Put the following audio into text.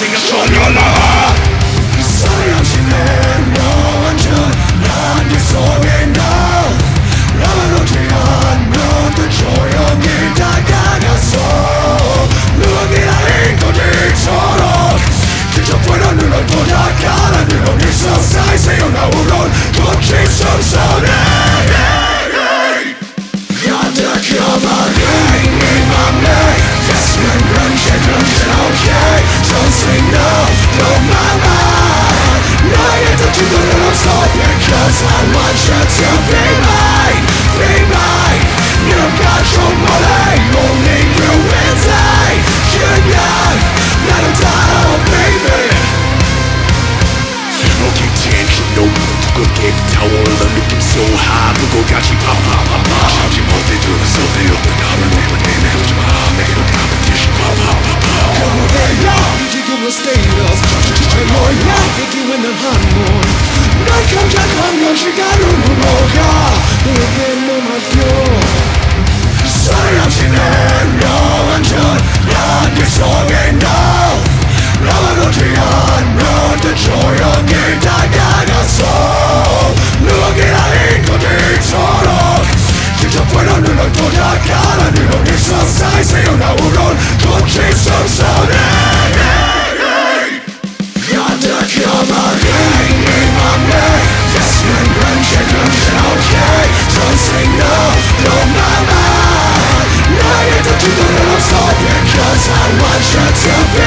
sing a song on my heart 사라지는 영원전 난네 속에 날 아무렇지 않는 듯 조용히 다가갔어 눈이 아닌 거짓처럼 뒤적거려 눈을 도닥하는 이런 일상 사이 새어나오는 거친 상상에 가득 가만히 Don't say no, no mama. No, you don't you do it, I'm Because I want you to be someone such a